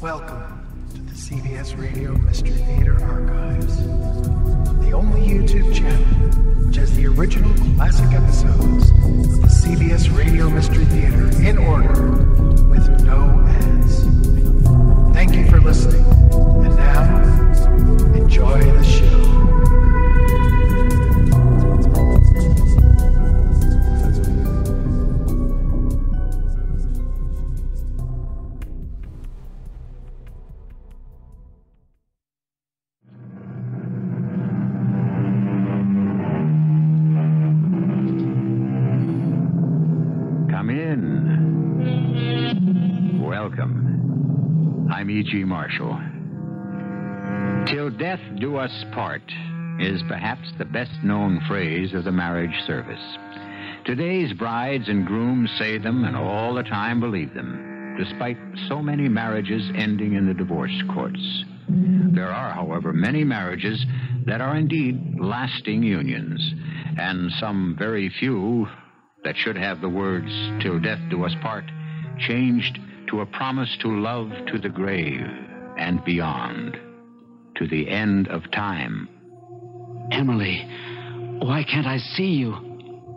Welcome to the CBS Radio Mystery Theater Archives, the only YouTube channel which has the original classic episodes of the CBS Radio Mystery Theater in order with no ads. Thank you for listening, and now enjoy the show. Till death do us part is perhaps the best known phrase of the marriage service. Today's brides and grooms say them and all the time believe them, despite so many marriages ending in the divorce courts. There are, however, many marriages that are indeed lasting unions, and some very few that should have the words, till death do us part, changed to a promise to love to the grave and beyond, to the end of time. Emily, why can't I see you?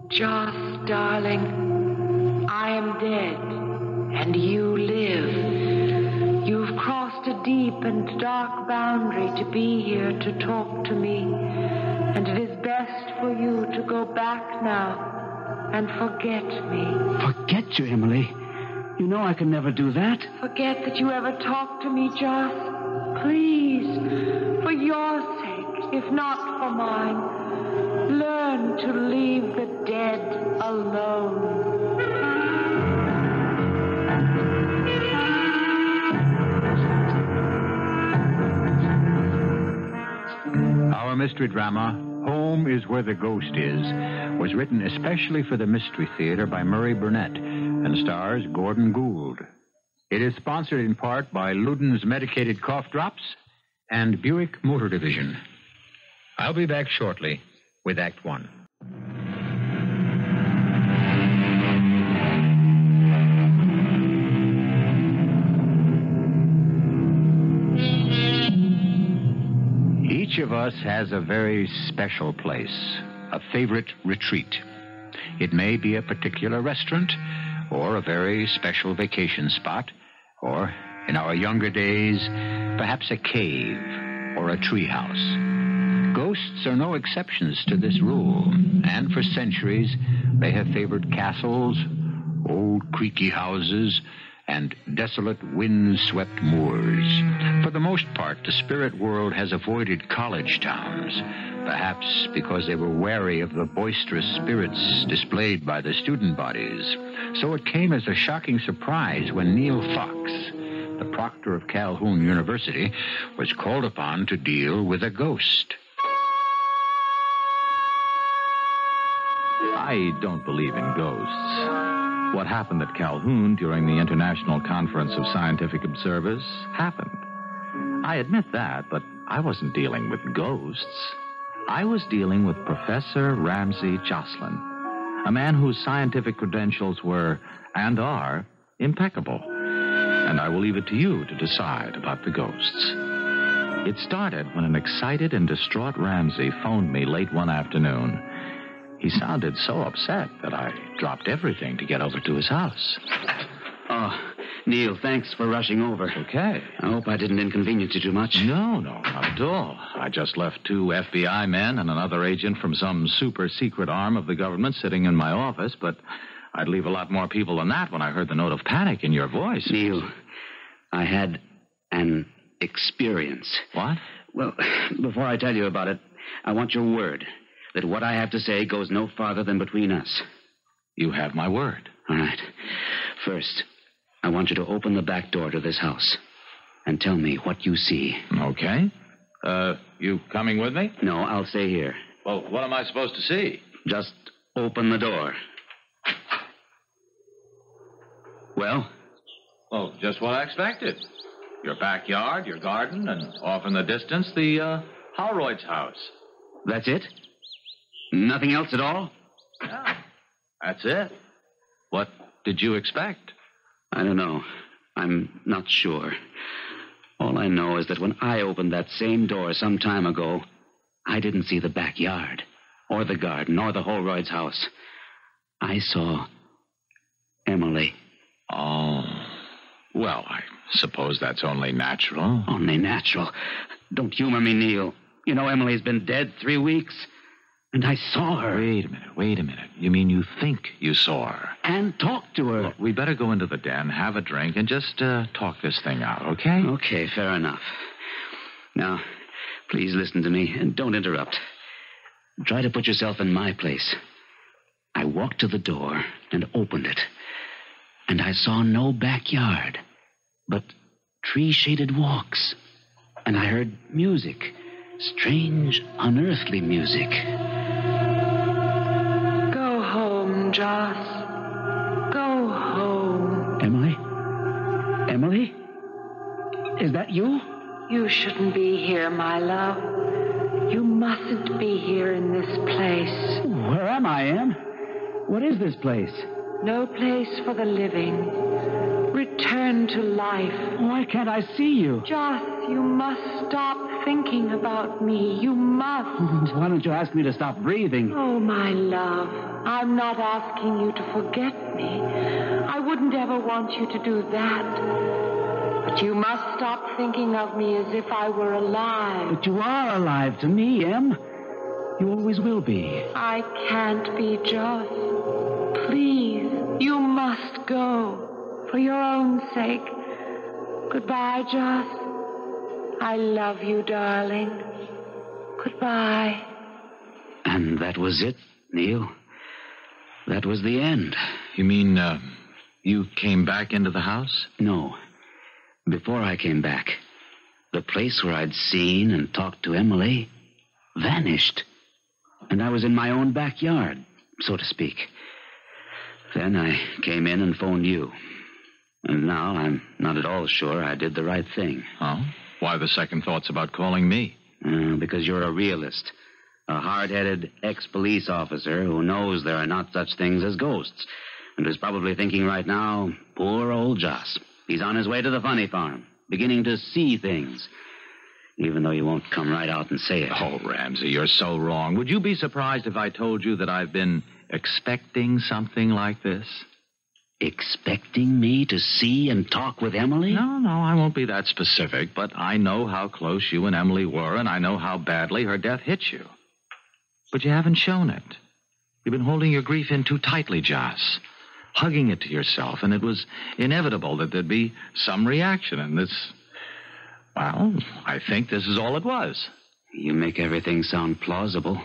Joss, darling, I am dead, and you live. You've crossed a deep and dark boundary to be here to talk to me, and it is best for you to go back now and forget me. Forget you, Emily. You know I can never do that. Forget that you ever talked to me, Joss. Please, for your sake, if not for mine, learn to leave the dead alone. Our mystery drama, Home is Where the Ghost Is, was written especially for the Mystery Theater by Murray Burnett and stars Gordon Gould. It is sponsored in part by Luden's Medicated Cough Drops and Buick Motor Division. I'll be back shortly with Act One. Each of us has a very special place, a favorite retreat. It may be a particular restaurant, or a very special vacation spot, or, in our younger days, perhaps a cave or a treehouse. Ghosts are no exceptions to this rule, and for centuries they have favored castles, old creaky houses, and desolate wind-swept moors. For the most part, the spirit world has avoided college towns, perhaps because they were wary of the boisterous spirits displayed by the student bodies. So it came as a shocking surprise when Neil Fox, the proctor of Calhoun University, was called upon to deal with a ghost. I don't believe in ghosts. What happened at Calhoun during the International Conference of Scientific Observers happened. I admit that, but I wasn't dealing with ghosts. I was dealing with Professor Ramsey Jocelyn, a man whose scientific credentials were, and are, impeccable. And I will leave it to you to decide about the ghosts. It started when an excited and distraught Ramsey phoned me late one afternoon. He sounded so upset that I dropped everything to get over to his house. Oh, Neil, thanks for rushing over. Okay. I hope I didn't inconvenience you too much. No, no, not at all. I just left two FBI men and another agent from some super secret arm of the government sitting in my office, but I'd leave a lot more people than that when I heard the note of panic in your voice. Neil, I had an experience. What? Well, before I tell you about it, I want your word that what I have to say goes no farther than between us. You have my word. All right. First, I want you to open the back door to this house and tell me what you see. Okay. Uh, you coming with me? No, I'll stay here. Well, what am I supposed to see? Just open the door. Well, Well, just what I expected. Your backyard, your garden, and off in the distance, the, uh, Holroyd's house. that's it? Nothing else at all? Yeah. That's it. What did you expect? I don't know. I'm not sure. All I know is that when I opened that same door some time ago, I didn't see the backyard, or the garden, or the Holroyd's house. I saw Emily. Oh. Well, I suppose that's only natural. Only natural. Don't humor me, Neil. You know Emily's been dead three weeks. And I saw her. Wait a minute, wait a minute. You mean you think you saw her? And talked to her. Look, we better go into the den, have a drink, and just uh, talk this thing out, okay? Okay, fair enough. Now, please listen to me and don't interrupt. Try to put yourself in my place. I walked to the door and opened it. And I saw no backyard, but tree shaded walks. And I heard music strange, unearthly music. Joss. Go home. Emily? Emily? Is that you? You shouldn't be here, my love. You mustn't be here in this place. Where am I, Em? What is this place? No place for the living. Return to life. Why can't I see you? Joss, you must stop thinking about me. You must. Why don't you ask me to stop breathing? Oh, my love, I'm not asking you to forget me. I wouldn't ever want you to do that. But you must stop thinking of me as if I were alive. But you are alive to me, Em. You always will be. I can't be, Joss. Please, you must go. For your own sake. Goodbye, Joss. I love you, darling. Goodbye. And that was it, Neil. That was the end. You mean, uh, you came back into the house? No. Before I came back, the place where I'd seen and talked to Emily vanished. And I was in my own backyard, so to speak. Then I came in and phoned you. And now I'm not at all sure I did the right thing. Oh? Why the second thoughts about calling me? Uh, because you're a realist. A hard headed ex police officer who knows there are not such things as ghosts. And who's probably thinking right now, poor old Joss. He's on his way to the funny farm, beginning to see things. Even though you won't come right out and say it. Oh, Ramsey, you're so wrong. Would you be surprised if I told you that I've been expecting something like this? Expecting me to see and talk with Emily? No, no, I won't be that specific, but I know how close you and Emily were, and I know how badly her death hit you. But you haven't shown it. You've been holding your grief in too tightly, Joss, hugging it to yourself, and it was inevitable that there'd be some reaction, and this. Well, I think this is all it was. You make everything sound plausible.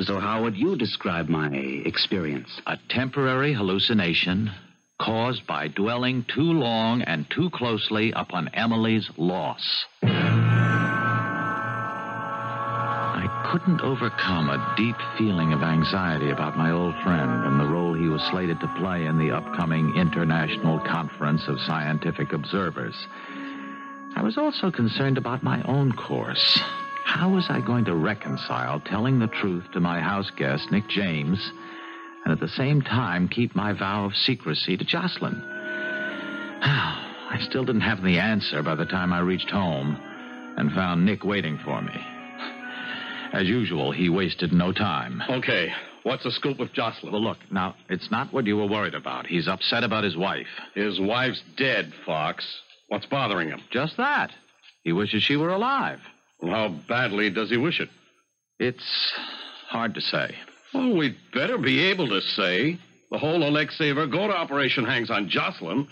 So, how would you describe my experience? A temporary hallucination caused by dwelling too long and too closely upon Emily's loss. Couldn't overcome a deep feeling of anxiety about my old friend and the role he was slated to play in the upcoming International Conference of Scientific Observers. I was also concerned about my own course. How was I going to reconcile telling the truth to my house guest, Nick James, and at the same time keep my vow of secrecy to Jocelyn? I still didn't have the answer by the time I reached home and found Nick waiting for me. As usual, he wasted no time. Okay, what's the scoop with Jocelyn? Well, look, now, it's not what you were worried about. He's upset about his wife. His wife's dead, Fox. What's bothering him? Just that. He wishes she were alive. Well, how badly does he wish it? It's hard to say. Well, we'd better be able to say. The whole Alexei Vergoda operation hangs on Jocelyn.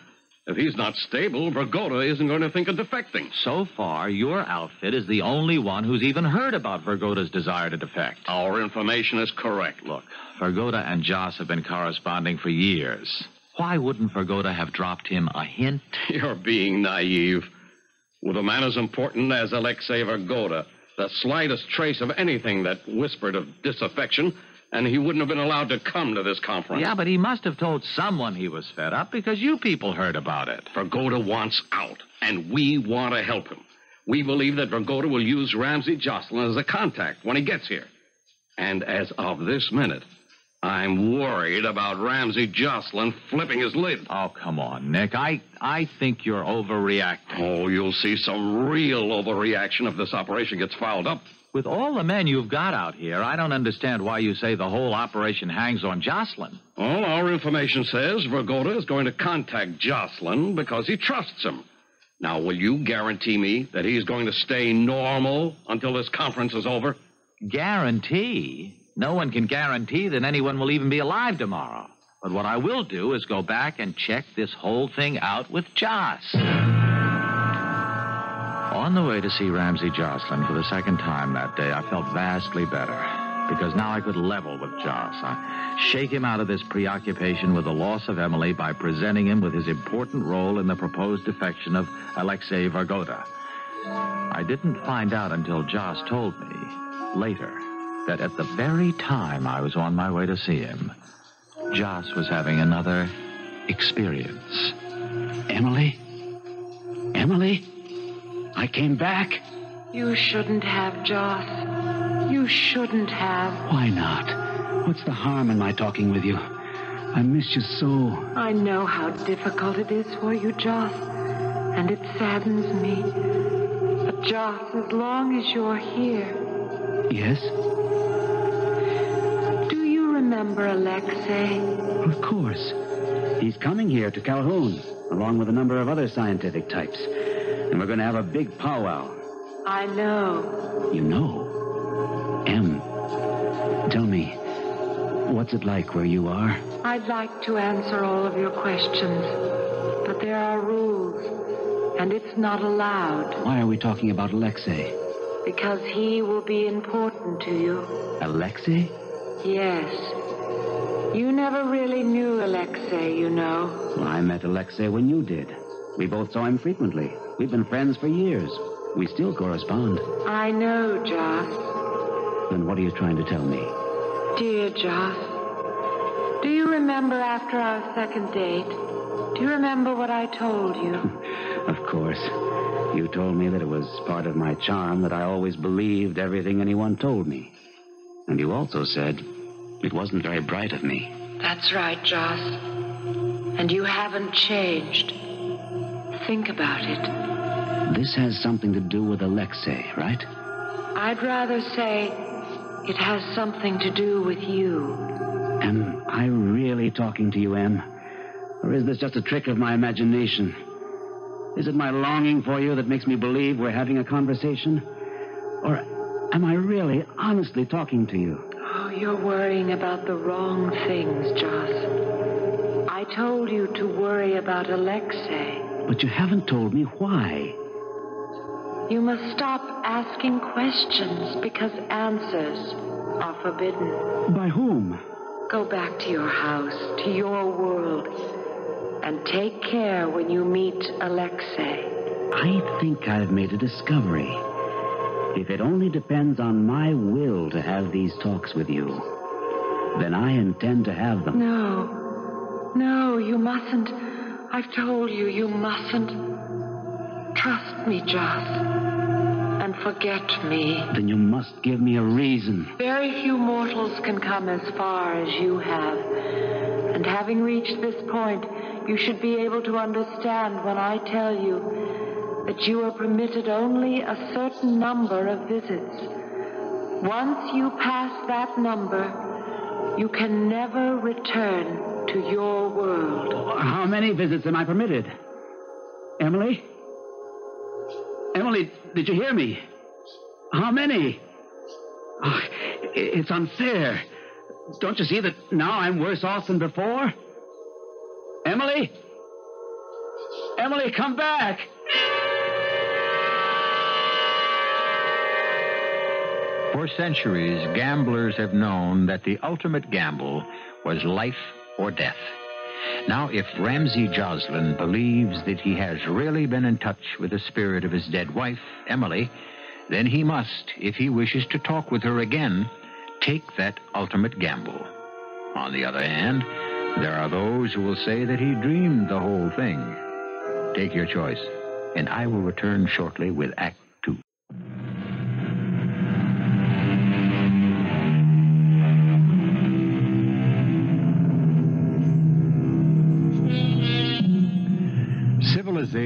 If he's not stable, Vergoda isn't going to think of defecting. So far, your outfit is the only one who's even heard about Vergoda's desire to defect. Our information is correct. Look, Vergoda and Joss have been corresponding for years. Why wouldn't Vergoda have dropped him a hint? You're being naive. With a man as important as Alexei Vergoda, the slightest trace of anything that whispered of disaffection, and he wouldn't have been allowed to come to this conference. Yeah, but he must have told someone he was fed up because you people heard about it. Vergoda wants out, and we want to help him. We believe that Vergoda will use Ramsey Jocelyn as a contact when he gets here. And as of this minute, I'm worried about Ramsey Jocelyn flipping his lid. Oh, come on, Nick. I, I think you're overreacting. Oh, you'll see some real overreaction if this operation gets fouled up. With all the men you've got out here, I don't understand why you say the whole operation hangs on Jocelyn. Well, our information says Vergoda is going to contact Jocelyn because he trusts him. Now, will you guarantee me that he's going to stay normal until this conference is over? Guarantee? No one can guarantee that anyone will even be alive tomorrow. But what I will do is go back and check this whole thing out with Joss. On the way to see Ramsey Jocelyn for the second time that day, I felt vastly better because now I could level with Joss. I shake him out of this preoccupation with the loss of Emily by presenting him with his important role in the proposed defection of Alexei Vergoda. I didn't find out until Joss told me later that at the very time I was on my way to see him, Joss was having another experience. Emily? Emily? I came back. You shouldn't have, Joss. You shouldn't have. Why not? What's the harm in my talking with you? I miss you so. I know how difficult it is for you, Joss, and it saddens me. But, Joss, as long as you're here, Yes? Remember Alexei? Of course. He's coming here to Calhoun, along with a number of other scientific types. And we're going to have a big powwow. I know. You know. Em, tell me, what's it like where you are? I'd like to answer all of your questions, but there are rules, and it's not allowed Why are we talking about Alexei? because he will be important to you. Alexei? Yes. You never really knew Alexei, you know. Well, I met Alexei when you did. We both saw him frequently. We've been friends for years. We still correspond. I know, Joss. Then what are you trying to tell me? Dear Joss, do you remember after our second date? Do you remember what I told you? Of course. You told me that it was part of my charm that I always believed everything anyone told me. And you also said it wasn't very bright of me. That's right, Joss. And you haven't changed. Think about it. This has something to do with Alexei, right? I'd rather say it has something to do with you. Am I really talking to you, Em? Or is this just a trick of my imagination? Is it my longing for you that makes me believe we're having a conversation? Or am I really, honestly talking to you? Oh, you're worrying about the wrong things, Joss. I told you to worry about Alexei. But you haven't told me why. You must stop asking questions because answers are forbidden. By whom? Go back to your house, to your world, and take care when you meet Alexei. I think I've made a discovery. If it only depends on my will to have these talks with you, then I intend to have them. No, no, you mustn't. I've told you, you mustn't. Trust me, Joss, and forget me. Then you must give me a reason. Very few mortals can come as far as you have. And having reached this point, you should be able to understand when I tell you that you are permitted only a certain number of visits. Once you pass that number, you can never return to your world. How many visits am I permitted? Emily? Emily, did you hear me? How many? Oh, it's unfair. Don't you see that now I'm worse off than before? Emily? Emily, come back! For centuries, gamblers have known that the ultimate gamble was life or death. Now, if Ramsey Jocelyn believes that he has really been in touch with the spirit of his dead wife, Emily, then he must, if he wishes to talk with her again, take that ultimate gamble. On the other hand, there are those who will say that he dreamed the whole thing. Take your choice, and I will return shortly with Act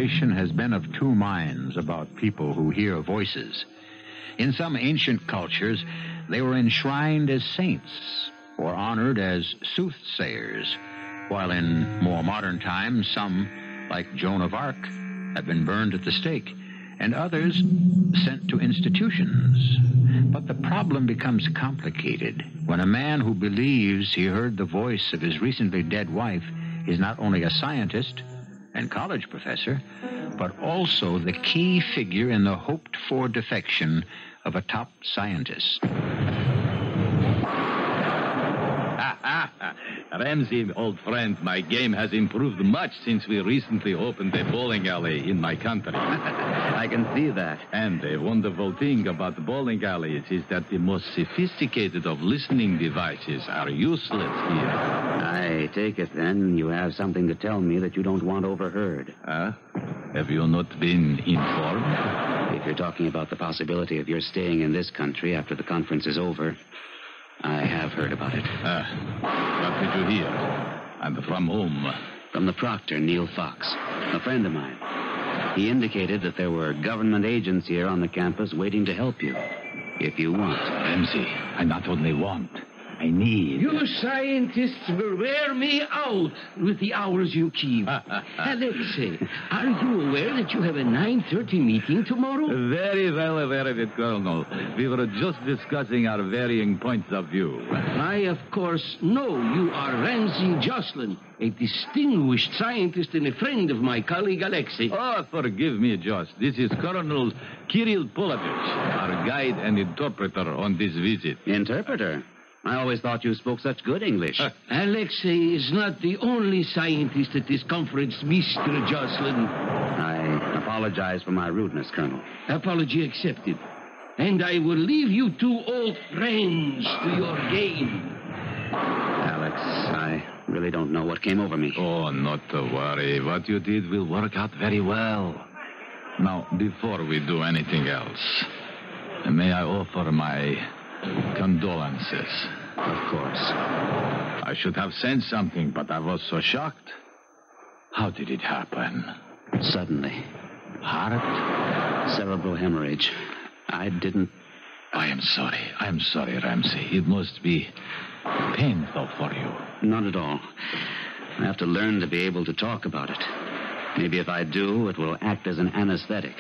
Has been of two minds about people who hear voices. In some ancient cultures, they were enshrined as saints or honored as soothsayers, while in more modern times, some, like Joan of Arc, have been burned at the stake, and others sent to institutions. But the problem becomes complicated when a man who believes he heard the voice of his recently dead wife is not only a scientist and college professor, but also the key figure in the hoped for defection of a top scientist. Ramsey, old friend, my game has improved much since we recently opened a bowling alley in my country. I can see that. And a wonderful thing about the bowling alleys is that the most sophisticated of listening devices are useless here. I take it then you have something to tell me that you don't want overheard. Huh? Have you not been informed? If you're talking about the possibility of your staying in this country after the conference is over, I have heard about it. Ah, what did you hear? And from whom? From the proctor, Neil Fox, a friend of mine. He indicated that there were government agents here on the campus waiting to help you. If you want. Ramsey, I not only want, I need. You scientists will wear me out with the hours you keep. Alexei, are you aware that you have a 9.30 meeting tomorrow? Very well aware of it, Colonel. We were just discussing our varying points of view. I, of course, know you are Ramsey Jocelyn, a distinguished scientist and a friend of my colleague Alexei. Oh, forgive me, Joss. This is Colonel Kirill Polovich, our guide and interpreter on this visit. Interpreter? I always thought you spoke such good English. Uh, Alexei is not the only scientist at this conference, Mr. Jocelyn. I apologize for my rudeness, Colonel. Apology accepted. And I will leave you two old friends to your game. Alex, I really don't know what came over me. Oh, not to worry. What you did will work out very well. Now, before we do anything else, may I offer my condolences? Of course. I should have sent something, but I was so shocked. How did it happen? Suddenly. Heart? Cerebral hemorrhage. I didn't. I am sorry. I am sorry, Ramsey. It must be painful for you. Not at all. I have to learn to be able to talk about it. Maybe if I do, it will act as an anesthetic.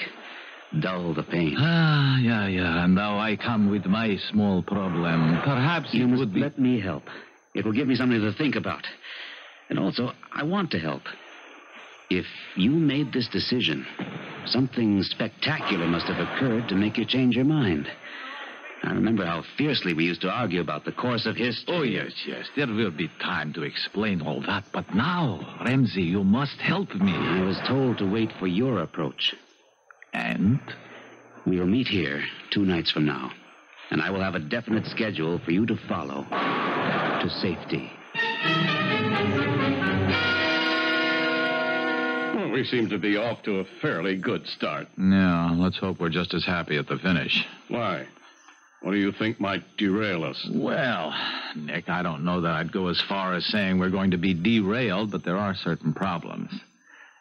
Dull the pain. Ah, yeah, yeah. And now I come with my small problem. Perhaps You would be. let me help. It will give me something to think about. And also, I want to help. If you made this decision, something spectacular must have occurred to make you change your mind. I remember how fiercely we used to argue about the course of history. Oh, yes, yes. There will be time to explain all that. But now, Ramsey, you must help me. I was told to wait for your approach. And? We'll meet here two nights from now. And I will have a definite schedule for you to follow to safety. Well, we seem to be off to a fairly good start. Yeah, let's hope we're just as happy at the finish. Why? What do you think might derail us? Well, Nick, I don't know that I'd go as far as saying we're going to be derailed, but there are certain problems.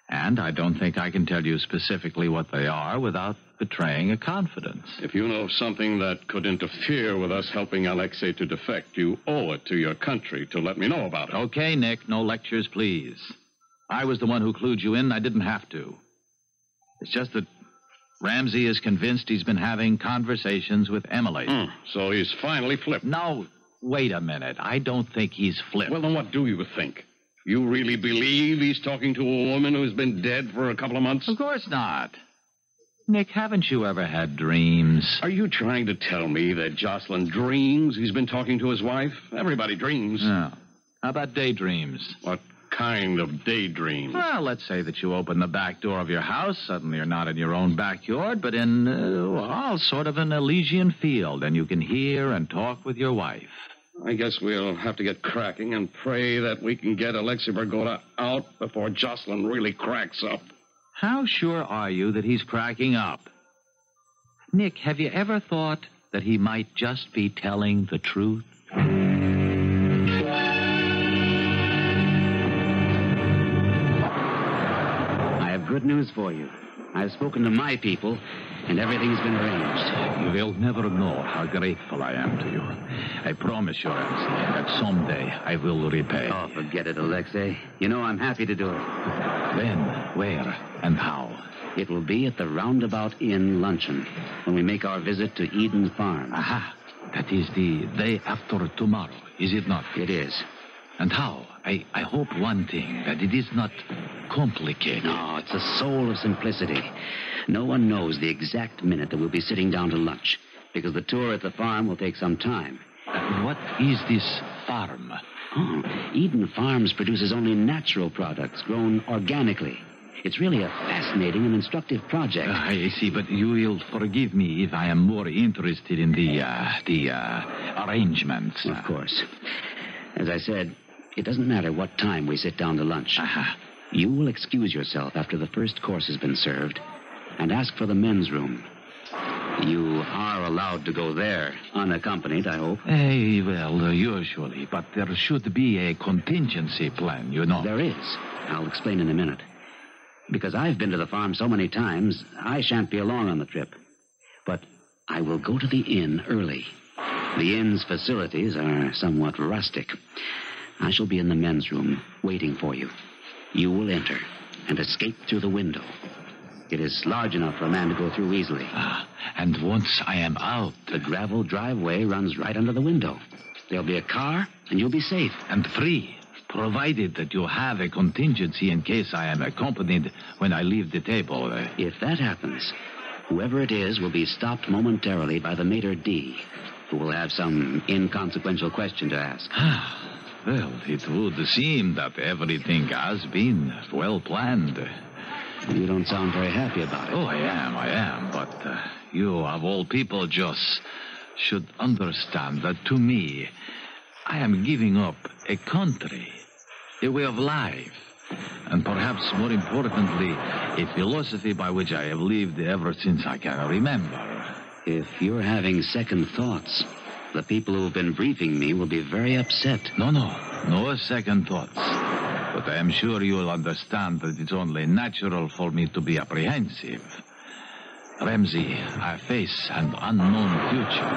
And I don't think I can tell you specifically what they are without betraying a confidence. If you know of something that could interfere with us helping Alexei to defect, you owe it to your country to let me know about it. Okay, Nick, no lectures, please. I was the one who clued you in. I didn't have to. It's just that Ramsey is convinced he's been having conversations with Emily. Hmm, So he's finally flipped. No, wait a minute. I don't think he's flipped. Well, then what do you think? You really believe he's talking to a woman who's been dead for a couple of months? Of course not. Nick, haven't you ever had dreams? Are you trying to tell me that Jocelyn dreams he's been talking to his wife? Everybody dreams. No. How about daydreams? What kind of daydream? Well, let's say that you open the back door of your house. Suddenly you're not in your own backyard, but in, uh, well, sort of an Elysian field, and you can hear and talk with your wife. I guess we'll have to get cracking and pray that we can get Alexei Vergoda out before Jocelyn really cracks up. How sure are you that he's cracking up? Nick, have you ever thought that he might just be telling the truth? I have good news for you. I've spoken to my people, and everything's been arranged. You will never know how grateful I am to you. I promise you, Ramsey, that someday I will repay. Oh, forget it, Alexei. You know I'm happy to do it. When, where, and how? It will be at the Roundabout Inn luncheon when we make our visit to Eden Farm. Aha. That is the day after tomorrow, is it not? It is. And how? I, I hope one thing, that it is not complicated. No, it's the soul of simplicity. No one knows the exact minute that we'll be sitting down to lunch, because the tour at the farm will take some time. Uh, what is this farm? Oh, Eden Farms produces only natural products grown organically. It's really a fascinating and instructive project. Uh, I see, but you will forgive me if I am more interested in the, uh, the, uh, arrangements. Of course. As I said, it doesn't matter what time we sit down to lunch. Uh-huh. You will excuse yourself after the first course has been served and ask for the men's room. You are allowed to go there, unaccompanied, I hope. Eh, well, uh, usually, but there should be a contingency plan, you know. There is. I'll explain in a minute. Because I've been to the farm so many times, I shan't be along on the trip. But I will go to the inn early. The inn's facilities are somewhat rustic. I shall be in the men's room, waiting for you. You will enter and escape through the window. It is large enough for a man to go through easily. Ah, and once I am out, The gravel driveway runs right under the window. There'll be a car, and you'll be safe. and free, provided that you have a contingency in case I am accompanied when I leave the table. If that happens, whoever it is will be stopped momentarily by the maitre d', who will have some inconsequential question to ask. Well, it would seem that everything has been well planned. You don't sound very happy about it. Oh, I am, I am. But uh, you, of all people, Joss, should understand that to me, I am giving up a country, a way of life, and perhaps more importantly, a philosophy by which I have lived ever since I can remember. If you're having second thoughts, the people who've been briefing me will be very upset. No, no, no second thoughts. But I am sure you will understand that it's only natural for me to be apprehensive. Ramsey, I face an unknown future.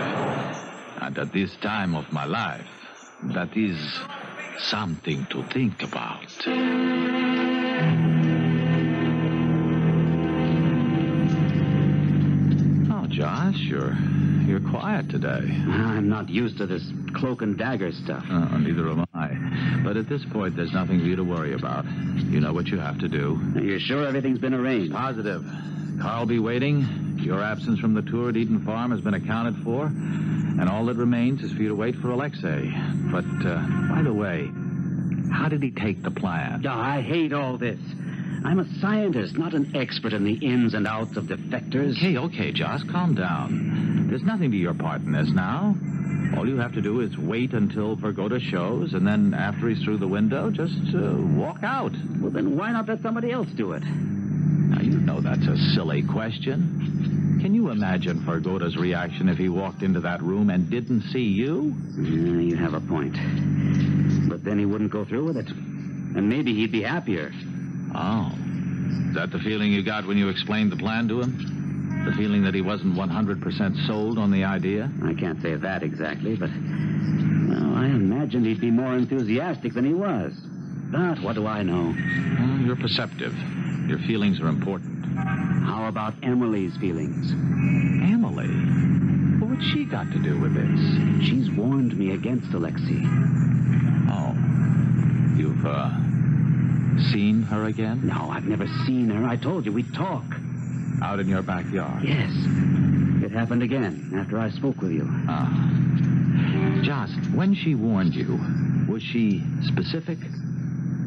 And at this time of my life, that is something to think about. Joss, you're you're quiet today. I'm not used to this cloak and dagger stuff. Uh, neither am I. But at this point, there's nothing for you to worry about. You know what you have to do. You're sure everything's been arranged? Positive. Carl will be waiting. Your absence from the tour at Eden Farm has been accounted for. And all that remains is for you to wait for Alexei. But, uh, by the way, how did he take the plan? Oh, I hate all this. I'm a scientist, not an expert in the ins and outs of defectors. Okay, okay, Joss, calm down. There's nothing to your part in this now. All you have to do is wait until Vergoda shows, and then after he's through the window, just uh, walk out. Well, then why not let somebody else do it? Now, you know that's a silly question. Can you imagine Vergoda's reaction if he walked into that room and didn't see you? Yeah, you have a point. But then he wouldn't go through with it. And maybe he'd be happier. Oh. Is that the feeling you got when you explained the plan to him? The feeling that he wasn't 100% sold on the idea? I can't say that exactly, but. Well, I imagined he'd be more enthusiastic than he was. But what do I know? Well, you're perceptive. Your feelings are important. How about Emily's feelings? Emily? What's she got to do with this? She's warned me against Alexei. Oh. You've, uh, seen her again? No, I've never seen her. I told you we'd talk. Out in your backyard? Yes. It happened again after I spoke with you. Ah. Just, when she warned you, was she specific?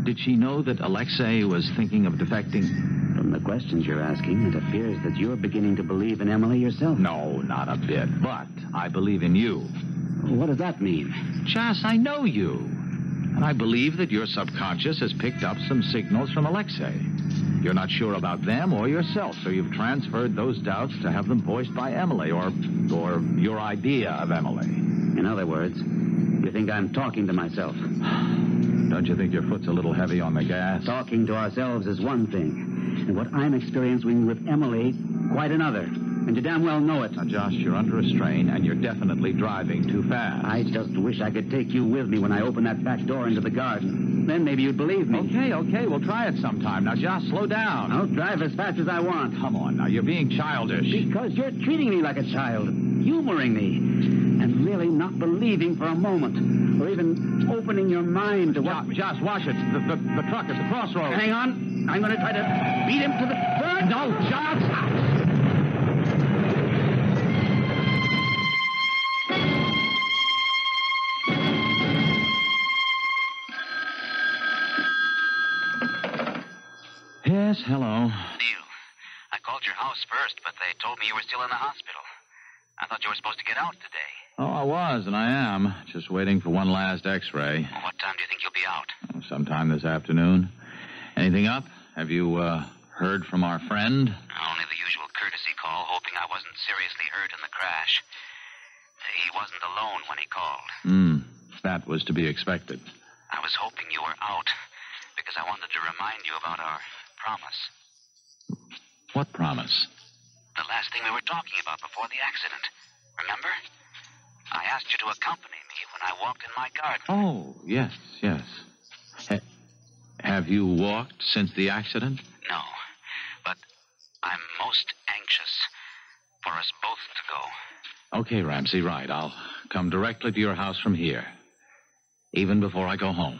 Did she know that Alexei was thinking of defecting? From the questions you're asking, it appears that you're beginning to believe in Emily yourself. No, not a bit. But I believe in you. What does that mean? Joss, I know you. And I believe that your subconscious has picked up some signals from Alexei. You're not sure about them or yourself, so you've transferred those doubts to have them voiced by Emily or or your idea of Emily. In other words, you think I'm talking to myself. Don't you think your foot's a little heavy on the gas? Talking to ourselves is one thing, and what I'm experiencing with Emily, quite another. And you damn well know it. Now, Joss, you're under a strain, and you're definitely driving too fast. I just wish I could take you with me when I open that back door into the garden. Then maybe you'd believe me. Okay, okay, we'll try it sometime. Now, Joss, slow down. I'll drive as fast as I want. Come on, now, you're being childish. Because you're treating me like a child, humoring me, and really not believing for a moment, or even opening your mind to what. Joss, Joss, watch it. The, the, the truck at the crossroads. Hang on. I'm going to try to beat him to the front. No, Joss! Yes, hello. Neil, I called your house first, but they told me you were still in the hospital. I thought you were supposed to get out today. Oh, I was, and I am. Just waiting for one last x-ray. What time do you think you'll be out? Oh, sometime this afternoon. Anything up? Have you, uh, heard from our friend? Only the usual courtesy call, hoping I wasn't seriously hurt in the crash. He wasn't alone when he called. Hmm. That was to be expected. I was hoping you were out because I wanted to remind you about our promise. What promise? The last thing we were talking about before the accident. Remember? I asked you to accompany me when I walked in my garden. Oh, yes, yes. Ha- have you walked since the accident? No, but I'm most anxious for us both to go. Okay, Ramsey, right. I'll come directly to your house from here. Even before I go home.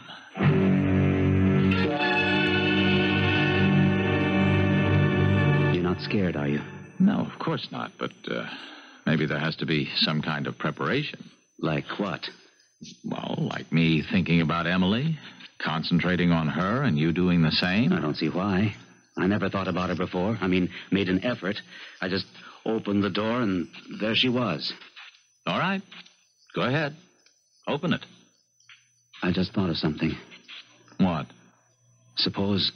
Scared, are you? No, of course not, but uh, maybe there has to be some kind of preparation. Like what? Well, like me thinking about Emily, concentrating on her, and you doing the same. I don't see why. I never thought about her before. I mean, made an effort. I just opened the door, and there she was. All right. Go ahead. Open it. I just thought of something. What? Suppose,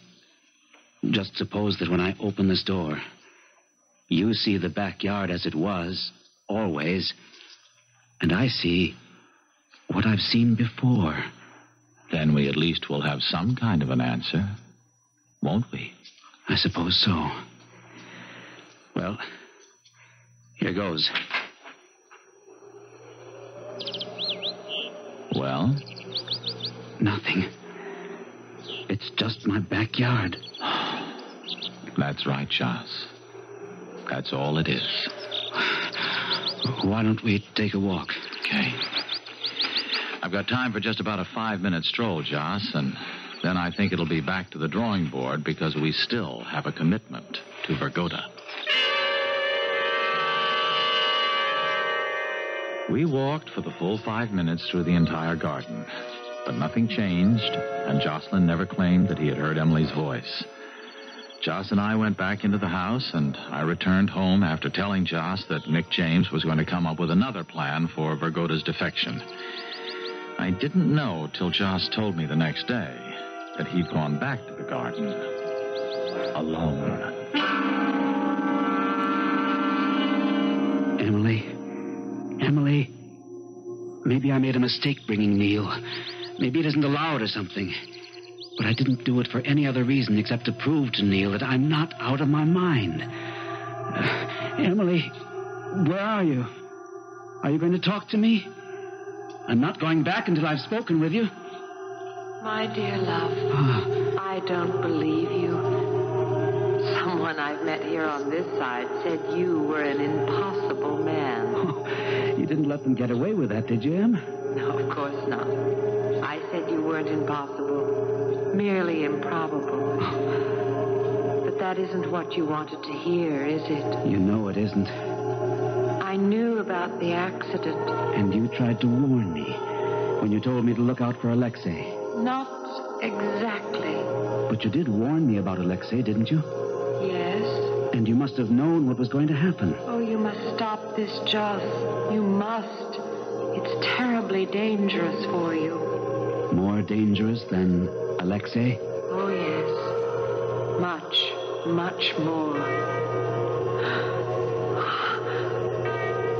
just suppose that when I open this door, you see the backyard as it was, always, and I see what I've seen before. Then we at least will have some kind of an answer, won't we? I suppose so. Well, here goes. Well? Nothing. It's just my backyard. That's right, Joss. That's all it is. Why don't we take a walk? Okay. I've got time for just about a five minute stroll, Joss, and then I think it'll be back to the drawing board because we still have a commitment to Vergoda. We walked for the full five minutes through the entire garden, but nothing changed, and Jocelyn never claimed that he had heard Emily's voice. Joss and I went back into the house, and I returned home after telling Joss that Nick James was going to come up with another plan for Vergoda's defection. I didn't know till Joss told me the next day that he'd gone back to the garden alone. Emily. Emily. Maybe I made a mistake bringing Neil. Maybe it isn't allowed or something. But I didn't do it for any other reason except to prove to Neil that I'm not out of my mind. Uh, Emily, where are you? Are you going to talk to me? I'm not going back until I've spoken with you. My dear love, I don't believe you. Someone I've met here on this side said you were an impossible man. Oh, you didn't let them get away with that, did you, Em? No, of course not. Said you weren't impossible, merely improbable. But that isn't what you wanted to hear, is it? You know it isn't. I knew about the accident. And you tried to warn me when you told me to look out for Alexei. Not exactly. But you did warn me about Alexei, didn't you? Yes. And you must have known what was going to happen. Oh, you must stop this, Joss. You must. It's terribly dangerous for you. More dangerous than Alexei? Oh, yes. Much, much more.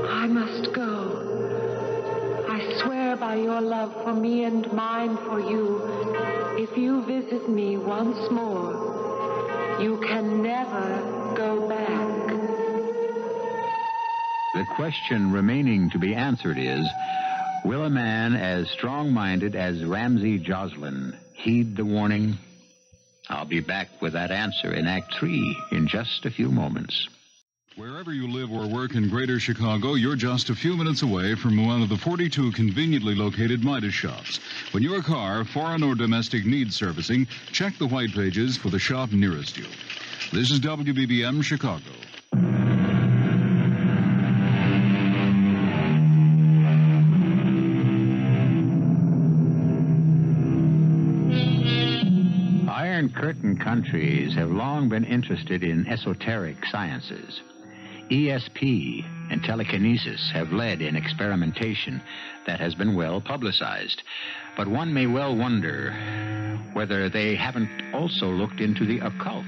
I must go. I swear by your love for me and mine for you if you visit me once more, you can never go back. The question remaining to be answered is Will a man as strong minded as Ramsey Jocelyn heed the warning? I'll be back with that answer in Act Three in just a few moments. Wherever you live or work in Greater Chicago, you're just a few minutes away from one of the 42 conveniently located Midas shops. When your car, foreign or domestic, needs servicing, check the white pages for the shop nearest you. This is WBBM Chicago. Curtain countries have long been interested in esoteric sciences. ESP and telekinesis have led in experimentation that has been well publicized. But one may well wonder whether they haven't also looked into the occult.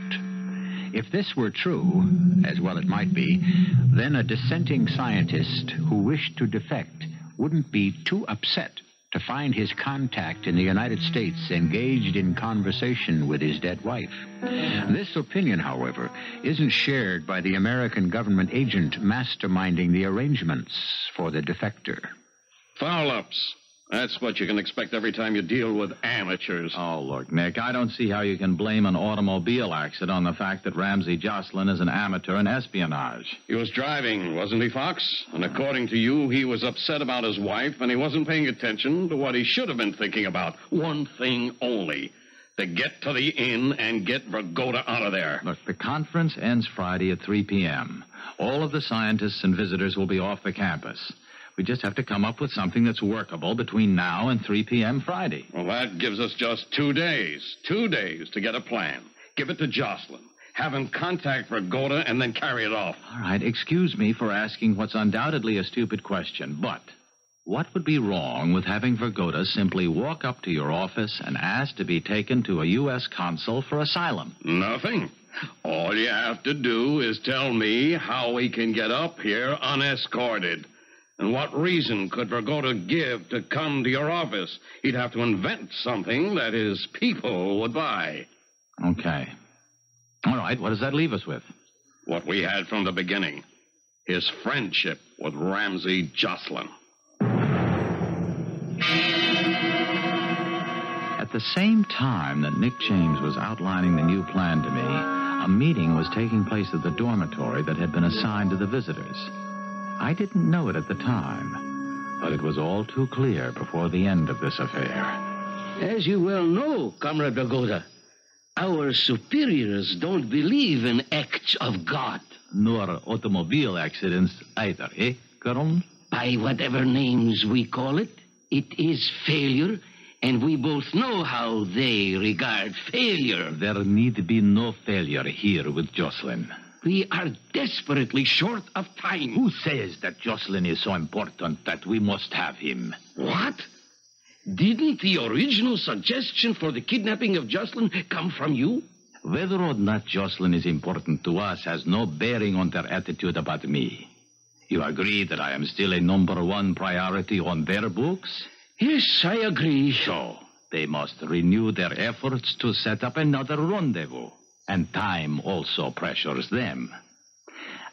If this were true, as well it might be, then a dissenting scientist who wished to defect wouldn't be too upset to find his contact in the United States engaged in conversation with his dead wife. This opinion, however, isn't shared by the American government agent masterminding the arrangements for the defector. Foul ups. That's what you can expect every time you deal with amateurs. Oh, look, Nick, I don't see how you can blame an automobile accident on the fact that Ramsey Jocelyn is an amateur in espionage. He was driving, wasn't he, Fox? And according to you, he was upset about his wife, and he wasn't paying attention to what he should have been thinking about. One thing only to get to the inn and get Vergoda out of there. Look, the conference ends Friday at 3 p.m. All of the scientists and visitors will be off the campus. We just have to come up with something that's workable between now and 3 p.m. Friday. Well, that gives us just two days. Two days to get a plan. Give it to Jocelyn. Have him contact Vergoda and then carry it off. All right, excuse me for asking what's undoubtedly a stupid question, but what would be wrong with having Vergoda simply walk up to your office and ask to be taken to a U.S. consul for asylum? Nothing. All you have to do is tell me how he can get up here unescorted. And what reason could Vergoda give to come to your office? He'd have to invent something that his people would buy. Okay. All right, what does that leave us with? What we had from the beginning his friendship with Ramsey Jocelyn. At the same time that Nick James was outlining the new plan to me, a meeting was taking place at the dormitory that had been assigned to the visitors. I didn't know it at the time, but it was all too clear before the end of this affair. As you well know, Comrade Vergoda, our superiors don't believe in acts of God. Nor automobile accidents either, eh, Colonel? By whatever names we call it, it is failure, and we both know how they regard failure. There need be no failure here with Jocelyn. We are desperately short of time. Who says that Jocelyn is so important that we must have him? What? Didn't the original suggestion for the kidnapping of Jocelyn come from you? Whether or not Jocelyn is important to us has no bearing on their attitude about me. You agree that I am still a number one priority on their books? Yes, I agree. So, they must renew their efforts to set up another rendezvous. And time also pressures them.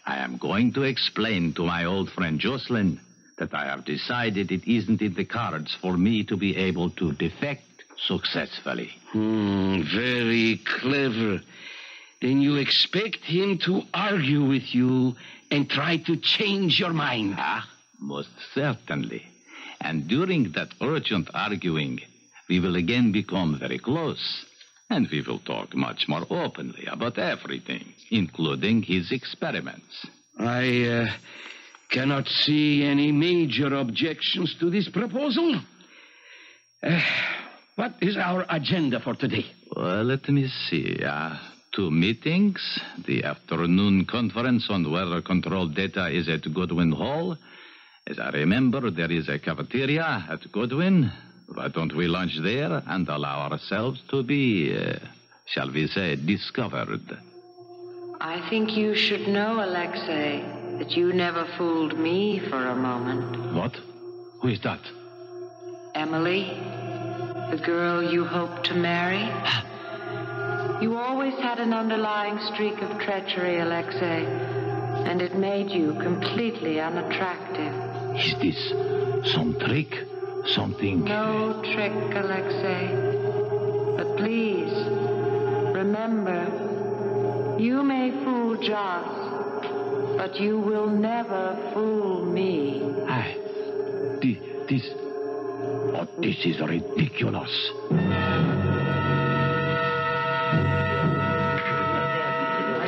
I am going to explain to my old friend Jocelyn that I have decided it isn't in the cards for me to be able to defect successfully. Hmm, very clever. Then you expect him to argue with you and try to change your mind. Ah, most certainly. And during that urgent arguing, we will again become very close. And we will talk much more openly about everything, including his experiments. I uh, cannot see any major objections to this proposal. Uh, what is our agenda for today? Well, let me see. Uh, two meetings. The afternoon conference on weather control data is at Goodwin Hall. As I remember, there is a cafeteria at Goodwin. Why don't we lunch there and allow ourselves to be, uh, shall we say, discovered? I think you should know, Alexei, that you never fooled me for a moment. What? Who is that? Emily, the girl you hoped to marry. You always had an underlying streak of treachery, Alexei, and it made you completely unattractive. Is this some trick? Something. No trick, Alexei. But please, remember, you may fool Joss, but you will never fool me. I. This. this oh, this is ridiculous.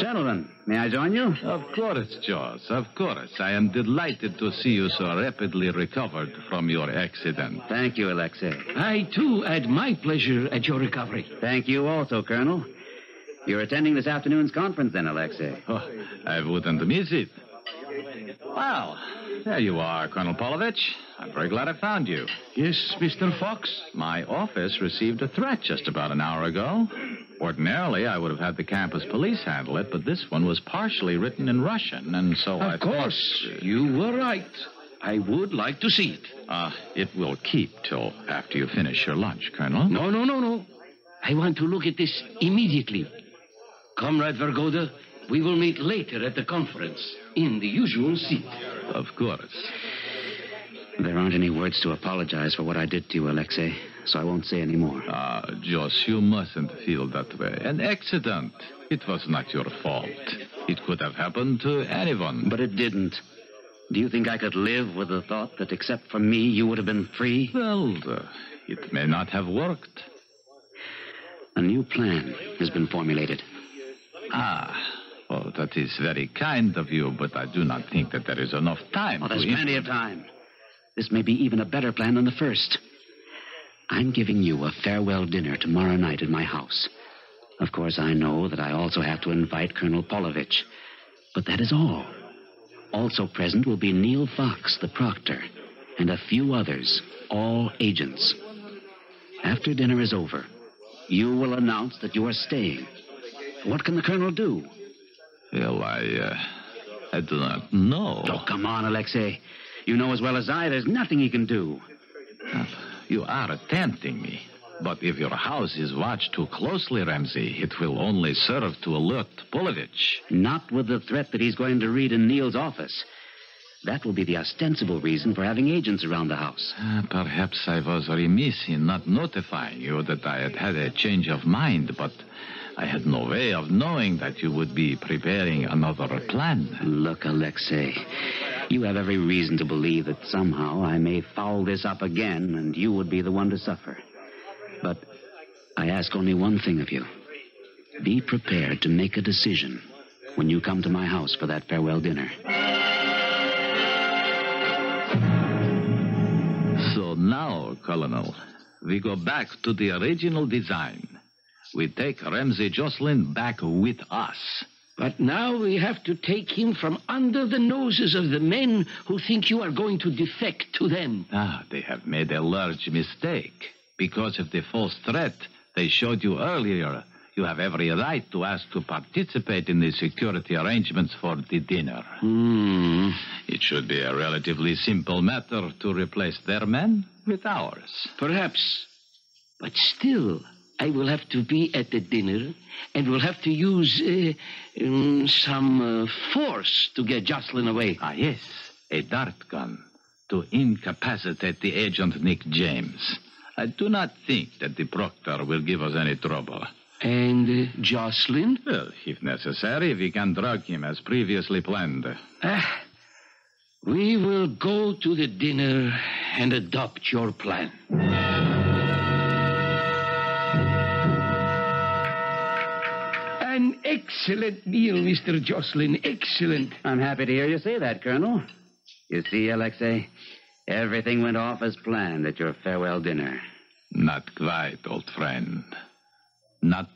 Gentlemen, may I join you? Of course, Joss, of course. I am delighted to see you so rapidly recovered from your accident. Thank you, Alexei. I, too, add my pleasure at your recovery. Thank you also, Colonel. You're attending this afternoon's conference, then, Alexei? Oh, I wouldn't miss it. Well, there you are, Colonel Polovich. I'm very glad I found you. Yes, Mr. Fox? My office received a threat just about an hour ago. Ordinarily, I would have had the campus police handle it, but this one was partially written in Russian, and so I Of course. You were right. I would like to see it. Uh, it will keep till after you finish your lunch, Colonel. No, no, no, no. I want to look at this immediately. Comrade Vergoda, we will meet later at the conference in the usual seat. Of course. There aren't any words to apologize for what I did to you, Alexei, so I won't say any more. Ah, Joss, you mustn't feel that way. An accident. It was not your fault. It could have happened to anyone. But it didn't. Do you think I could live with the thought that except for me, you would have been free? Well, uh, it may not have worked. A new plan has been formulated. Ah, well, that is very kind of you, but I do not think that there is enough time. Oh, there's plenty of time. This may be even a better plan than the first. I'm giving you a farewell dinner tomorrow night at my house. Of course, I know that I also have to invite Colonel Polovich. But that is all. Also present will be Neil Fox, the proctor, and a few others, all agents. After dinner is over, you will announce that you are staying. What can the colonel do? Well, I, uh, I do not know. Oh, come on, Alexei. You know as well as I there's nothing he can do. You are tempting me. But if your house is watched too closely, Ramsey, it will only serve to alert Polovich. Not with the threat that he's going to read in Neil's office. That will be the ostensible reason for having agents around the house. Uh, perhaps I was remiss in not notifying you that I had had a change of mind, but I had no way of knowing that you would be preparing another plan. Look, Alexei, you have every reason to believe that somehow I may foul this up again and you would be the one to suffer. But I ask only one thing of you. Be prepared to make a decision when you come to my house for that farewell dinner. So now, Colonel, we go back to the original design. We take Ramsey Jocelyn back with us. But now we have to take him from under the noses of the men who think you are going to defect to them. Ah, they have made a large mistake. Because of the false threat they showed you earlier, you have every right to ask to participate in the security arrangements for the dinner. Hmm. It should be a relatively simple matter to replace their men with ours. Perhaps. But still, I will have to be at the dinner and will have to use uh, um, some uh, force to get Jocelyn away. Ah, yes, a dart gun to incapacitate the agent Nick James. I do not think that the proctor will give us any trouble. And uh, Jocelyn? Well, if necessary, we can drug him as previously planned. Ah, we will go to the dinner and adopt your plan. Excellent meal, Mr. Jocelyn. Excellent. I'm happy to hear you say that, Colonel. You see, Alexei, everything went off as planned at your farewell dinner. Not quite, old friend. Not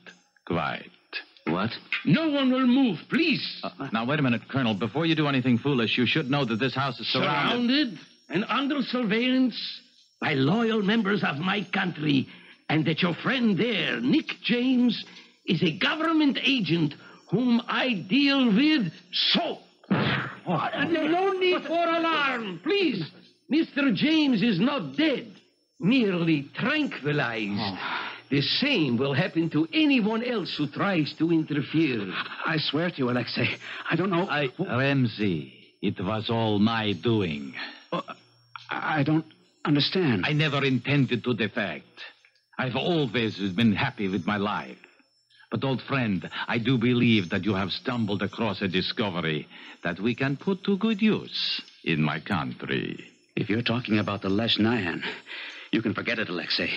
quite. What? No one will move, please. Uh, now, wait a minute, Colonel. Before you do anything foolish, you should know that this house is surrounded. Surrounded and under surveillance by loyal members of my country, and that your friend there, Nick James, is a government agent whom I deal with so. Uh, no, no need for alarm, please. Mr. James is not dead, merely tranquilized. The same will happen to anyone else who tries to interfere. I swear to you, Alexei, I don't know. I, Ramsey, it was all my doing. Oh, I don't understand. I never intended to defect. I've always been happy with my life. But, old friend, I do believe that you have stumbled across a discovery that we can put to good use in my country. If you're talking about the Lesh Nyan, you can forget it, Alexei.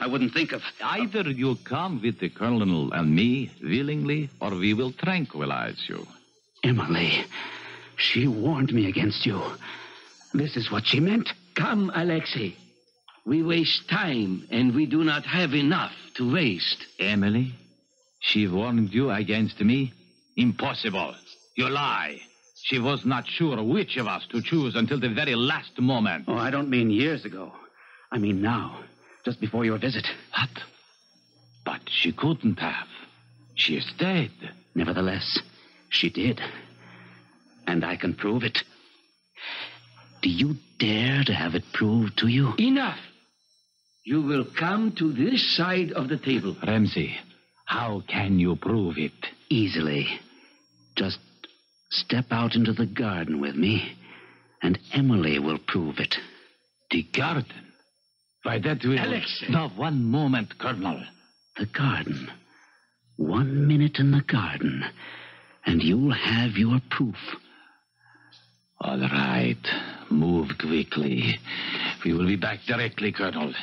I wouldn't think of. Either you come with the colonel and me willingly, or we will tranquilize you. Emily, she warned me against you. This is what she meant. Come, Alexei. We waste time, and we do not have enough to waste. Emily, she warned you against me? Impossible. You lie. She was not sure which of us to choose until the very last moment. Oh, I don't mean years ago. I mean now just before your visit. What? But she couldn't have. She is dead. Nevertheless, she did. And I can prove it. Do you dare to have it proved to you? Enough. You will come to this side of the table. Ramsey, how can you prove it? Easily. Just step out into the garden with me, and Emily will prove it. The garden? By that will... Alex! No, one moment, Colonel. The garden. One minute in the garden, and you'll have your proof. All right. Move quickly. We will be back directly, Colonel.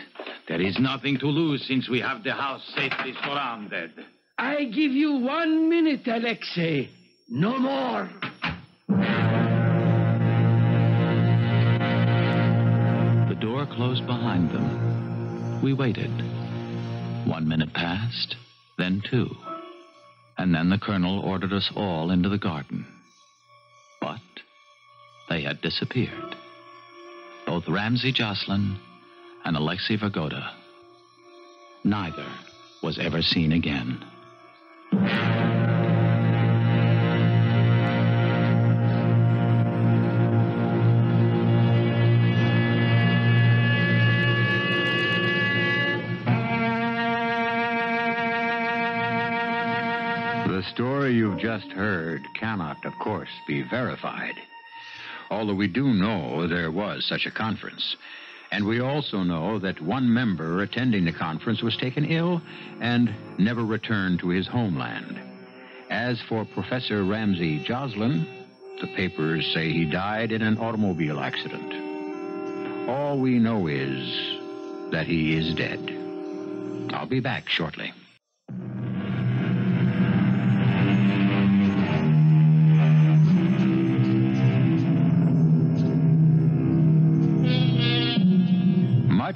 There is nothing to lose since we have the house safely surrounded. I give you one minute, Alexei. No more. The door closed behind them. We waited. One minute passed, then two. And then the colonel ordered us all into the garden. But they had disappeared. Both Ramsey Jocelyn and Alexei Vergoda. Neither was ever seen again. The story you've just heard cannot, of course, be verified. Although we do know there was such a conference. And we also know that one member attending the conference was taken ill and never returned to his homeland. As for Professor Ramsey Jocelyn, the papers say he died in an automobile accident. All we know is that he is dead. I'll be back shortly.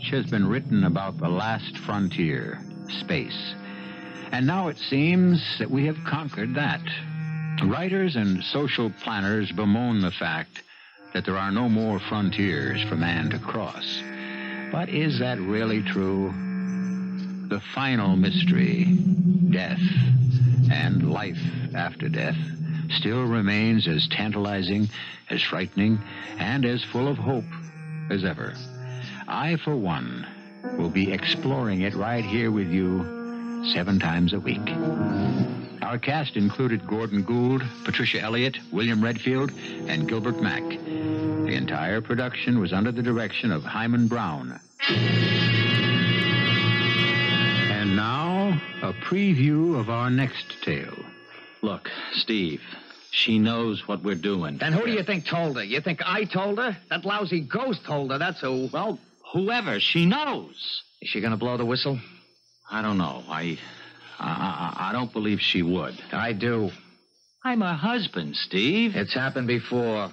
Much has been written about the last frontier, space. And now it seems that we have conquered that. Writers and social planners bemoan the fact that there are no more frontiers for man to cross. But is that really true? The final mystery, death and life after death, still remains as tantalizing, as frightening, and as full of hope as ever. I, for one, will be exploring it right here with you seven times a week. Our cast included Gordon Gould, Patricia Elliott, William Redfield, and Gilbert Mack. The entire production was under the direction of Himan Brown. And now, a preview of our next tale. Look, Steve, she knows what we're doing. Then who do you think told her? You think I told her? That lousy ghost told her, that's who. Well, whoever. She knows. Is she going to blow the whistle? I don't know. I, I, I don't believe she would. I do. I'm her husband, Steve. It's happened before.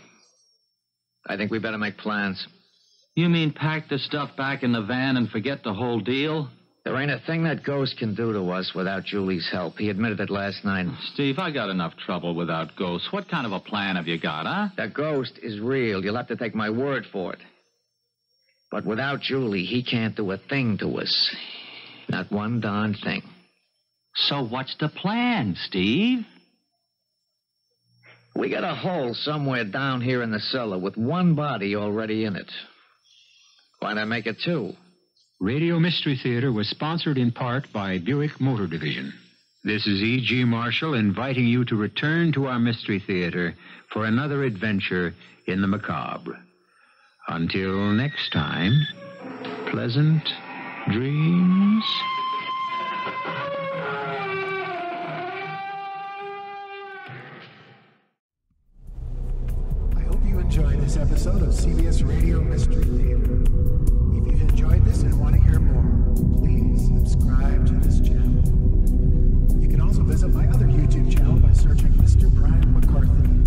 I think we better make plans. You mean pack the stuff back in the van and forget the whole deal? There ain't a thing that ghost can do to us without Julie's help. He admitted it last night. Steve, I got enough trouble without ghosts. What kind of a plan have you got, huh? The ghost is real. You'll have to take my word for it. But without Julie, he can't do a thing to us. Not one darn thing. So what's the plan, Steve? We got a hole somewhere down here in the cellar with one body already in it. Why not make it two? Radio Mystery Theater was sponsored in part by Buick Motor Division. This is E.G. Marshall inviting you to return to our Mystery Theater for another adventure in the macabre. Until next time, pleasant dreams. I hope you enjoyed this episode of CBS Radio Mystery Theater. If you've enjoyed this and want to hear more, please subscribe to this channel. You can also visit my other YouTube channel by searching Mr. Brian McCarthy.